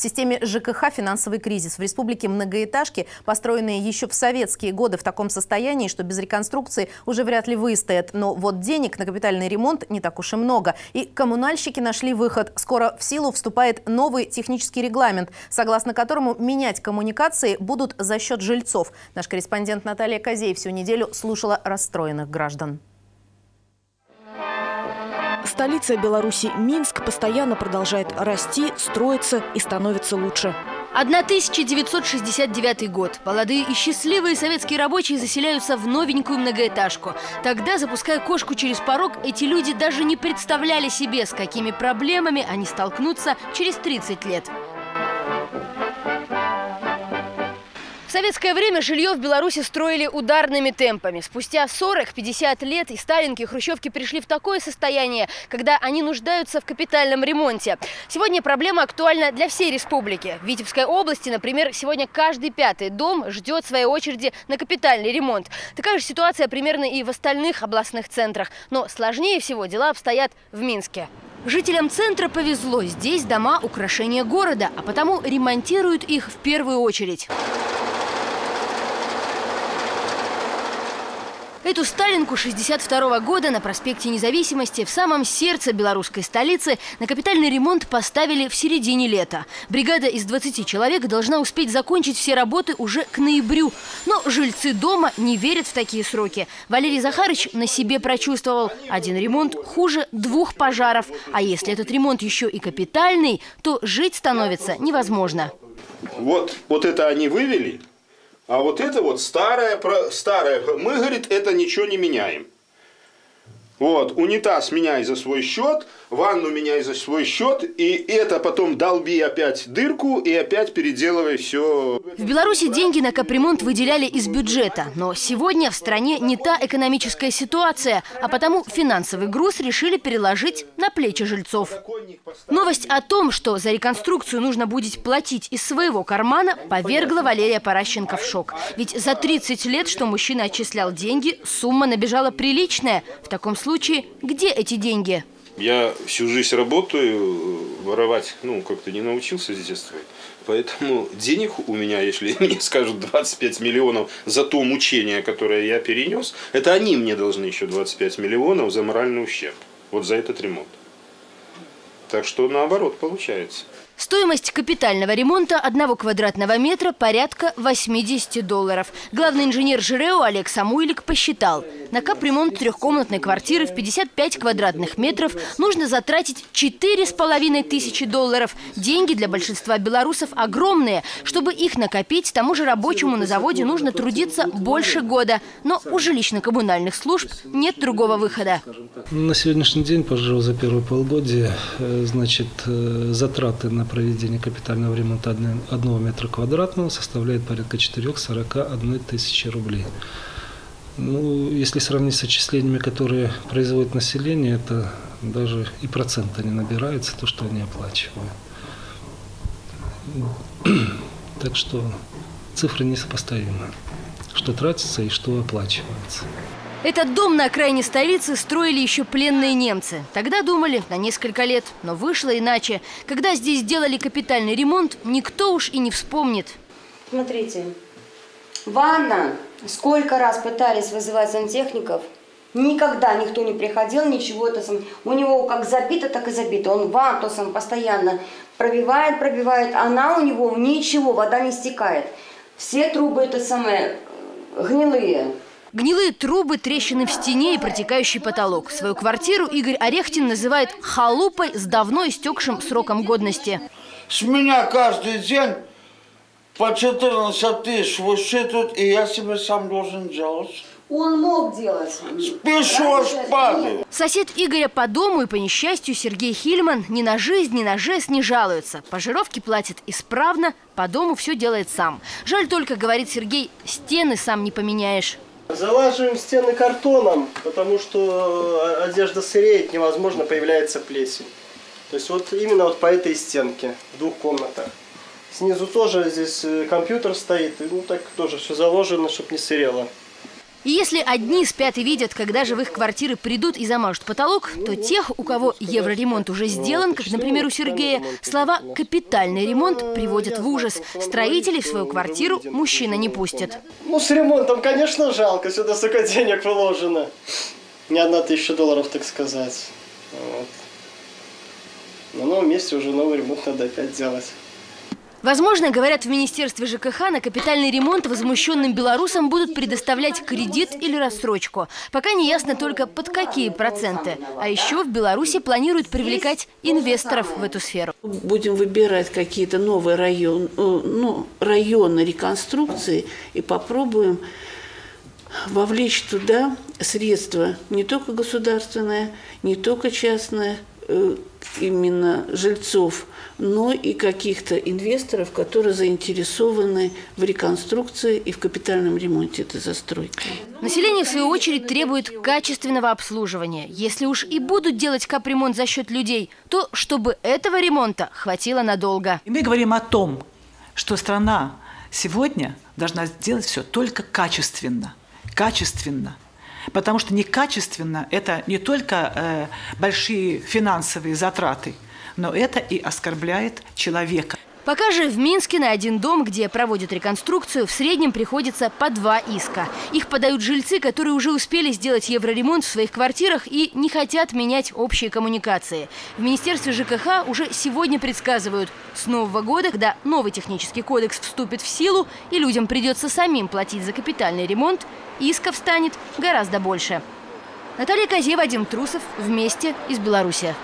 В системе ЖКХ финансовый кризис. В республике многоэтажки, построенные еще в советские годы в таком состоянии, что без реконструкции уже вряд ли выстоят. Но вот денег на капитальный ремонт не так уж и много. И коммунальщики нашли выход. Скоро в силу вступает новый технический регламент, согласно которому менять коммуникации будут за счет жильцов. Наш корреспондент Наталья Козей всю неделю слушала расстроенных граждан. Столица Беларуси Минск постоянно продолжает расти, строиться и становится лучше. 1969 год. Молодые и счастливые советские рабочие заселяются в новенькую многоэтажку. Тогда, запуская кошку через порог, эти люди даже не представляли себе, с какими проблемами они столкнутся через 30 лет. В советское время жилье в Беларуси строили ударными темпами. Спустя 40-50 лет и сталинки, и хрущевки пришли в такое состояние, когда они нуждаются в капитальном ремонте. Сегодня проблема актуальна для всей республики. В Витебской области, например, сегодня каждый пятый дом ждет своей очереди на капитальный ремонт. Такая же ситуация примерно и в остальных областных центрах. Но сложнее всего дела обстоят в Минске. Жителям центра повезло. Здесь дома – украшения города, а потому ремонтируют их в первую очередь. Эту Сталинку 62 года на проспекте Независимости в самом сердце белорусской столицы на капитальный ремонт поставили в середине лета. Бригада из 20 человек должна успеть закончить все работы уже к ноябрю. Но жильцы дома не верят в такие сроки. Валерий Захарович на себе прочувствовал. Один ремонт хуже двух пожаров. А если этот ремонт еще и капитальный, то жить становится невозможно. Вот, вот это они вывели, а вот это вот старое, старое, мы, говорит, это ничего не меняем. Вот, унитаз меняй за свой счет, ванну меняй за свой счет, и это потом долби опять дырку и опять переделывай все. В Беларуси деньги на капремонт выделяли из бюджета, но сегодня в стране не та экономическая ситуация, а потому финансовый груз решили переложить на плечи жильцов. Новость о том, что за реконструкцию нужно будет платить из своего кармана, повергла Валерия Поращенко в шок. Ведь за 30 лет, что мужчина отчислял деньги, сумма набежала приличная. В таком случае где эти деньги? Я всю жизнь работаю, воровать, ну, как-то не научился с детства. Поэтому денег у меня, если мне скажут 25 миллионов за то мучение, которое я перенес, это они мне должны еще 25 миллионов за моральный ущерб. Вот за этот ремонт. Так что наоборот получается. Стоимость капитального ремонта одного квадратного метра порядка 80 долларов. Главный инженер ЖРЭО Олег Самуилик посчитал, на капремонт трехкомнатной квартиры в 55 квадратных метров нужно затратить 4,5 тысячи долларов. Деньги для большинства белорусов огромные. Чтобы их накопить, тому же рабочему на заводе нужно трудиться больше года. Но у жилищно-коммунальных служб нет другого выхода. На сегодняшний день, пожалуй, за первое полгодие, э, значит, э, затраты на проведения капитального ремонта одного метра квадратного составляет порядка 4-41 тысячи рублей. Ну, если сравнить с отчислениями, которые производит население, это даже и процента не набирается, то, что они оплачивают. Так что цифры несопоставимы, что тратится и что оплачивается. Этот дом на окраине столицы строили еще пленные немцы. Тогда думали на несколько лет, но вышло иначе. Когда здесь делали капитальный ремонт, никто уж и не вспомнит. Смотрите, ванна. Сколько раз пытались вызывать сантехников, никогда никто не приходил, ничего это сам. У него как забито, так и забито. Он ванну сам постоянно пробивает, пробивает. Она у него ничего, вода не стекает. Все трубы это самое гнилые. Гнилые трубы, трещины в стене и протекающий потолок. Свою квартиру Игорь Орехтин называет халупой с давно истекшим сроком годности. С меня каждый день по 14 тысяч высчитывают, и я себе сам должен делать. Он мог делать. Спешу аж падаю. Сосед Игоря по дому и по несчастью Сергей Хильман ни на жизнь, ни на жест не жалуется. По жировке платит исправно, по дому все делает сам. Жаль только, говорит Сергей, стены сам не поменяешь. Залаживаем стены картоном, потому что э, одежда сыреет, невозможно, появляется плесень. То есть вот именно вот по этой стенке, в двух комнатах. Снизу тоже здесь э, компьютер стоит, ну так тоже все заложено, чтобы не сырело. И если одни спят и видят, когда же в их квартиры придут и замажут потолок, то тех, у кого евроремонт уже сделан, как, например, у Сергея, слова «капитальный ремонт» приводят в ужас. Строителей в свою квартиру мужчина не пустит. Ну, с ремонтом, конечно, жалко. Сюда столько денег вложено. Не одна тысяча долларов, так сказать. Вот. На новом месте уже новый ремонт надо опять делать. Возможно, говорят в Министерстве ЖКХ, на капитальный ремонт возмущенным белорусам будут предоставлять кредит или рассрочку. Пока не ясно только под какие проценты. А еще в Беларуси планируют привлекать инвесторов в эту сферу. Будем выбирать какие-то новые район, э, ну, районы реконструкции и попробуем вовлечь туда средства не только государственные, не только частные, э, именно жильцов, но и каких-то инвесторов, которые заинтересованы в реконструкции и в капитальном ремонте этой застройки. Население, в свою очередь, требует качественного обслуживания. Если уж и будут делать капремонт за счет людей, то чтобы этого ремонта хватило надолго. И мы говорим о том, что страна сегодня должна сделать все только качественно. Качественно. Потому что некачественно – это не только э, большие финансовые затраты, но это и оскорбляет человека. Пока же в Минске на один дом, где проводят реконструкцию, в среднем приходится по два иска. Их подают жильцы, которые уже успели сделать евроремонт в своих квартирах и не хотят менять общие коммуникации. В Министерстве ЖКХ уже сегодня предсказывают, с нового года, когда новый технический кодекс вступит в силу и людям придется самим платить за капитальный ремонт, исков станет гораздо больше. Наталья Козе, Вадим Трусов. Вместе из Беларуси.